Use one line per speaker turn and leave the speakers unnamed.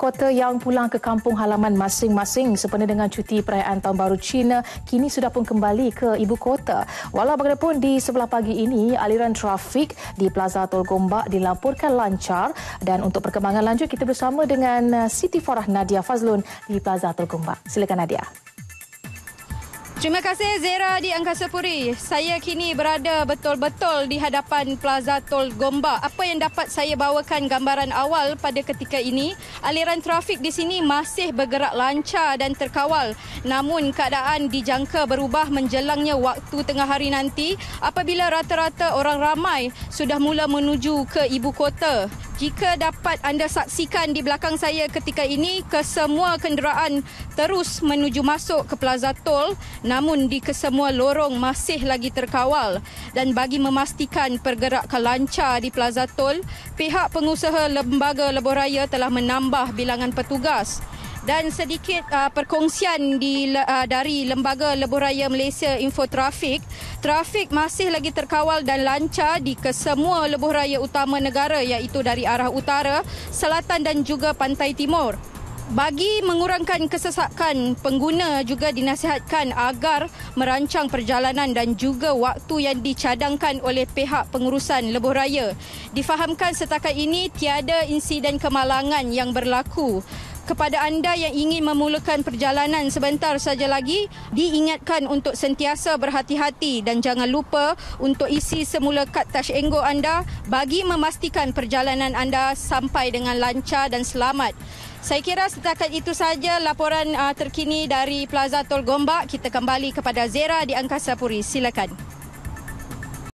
kota yang pulang ke kampung halaman masing-masing sempena dengan cuti perayaan Tahun Baru Cina kini sudah pun kembali ke ibu kota. Walau bagaimanapun di sebelah pagi ini aliran trafik di Plaza Tol Gombak dilaporkan lancar dan untuk perkembangan lanjut kita bersama dengan uh, Siti Farah Nadia Fazlun di Plaza Tol Gombak. Silakan Nadia.
Terima kasih Zera di Angkasa Puri. Saya kini berada betul-betul di hadapan Plaza Tol Gombak. Apa yang dapat saya bawakan gambaran awal pada ketika ini, aliran trafik di sini masih bergerak lancar dan terkawal. Namun keadaan dijangka berubah menjelangnya waktu tengah hari nanti apabila rata-rata orang ramai sudah mula menuju ke ibu kota. Jika dapat anda saksikan di belakang saya ketika ini, kesemua kenderaan terus menuju masuk ke Plaza Tol namun di kesemua lorong masih lagi terkawal. Dan bagi memastikan pergerakan lancar di Plaza Tol, pihak pengusaha lembaga lebuh raya telah menambah bilangan petugas dan sedikit uh, perkongsian di uh, dari Lembaga Lebuh Raya Malaysia Info Trafik, trafik masih lagi terkawal dan lancar di kesemua lebuh raya utama negara iaitu dari arah utara, selatan dan juga pantai timur. Bagi mengurangkan kesesakan, pengguna juga dinasihatkan agar merancang perjalanan dan juga waktu yang dicadangkan oleh pihak pengurusan lebuh raya. Difahamkan setakat ini tiada insiden kemalangan yang berlaku kepada anda yang ingin memulakan perjalanan sebentar saja lagi diingatkan untuk sentiasa berhati-hati dan jangan lupa untuk isi semula kad touch and go anda bagi memastikan perjalanan anda sampai dengan lancar dan selamat. Saya kira setakat itu saja laporan uh, terkini dari Plaza Tol Gombak. Kita kembali kepada Zera di Angkasa Puri. Silakan.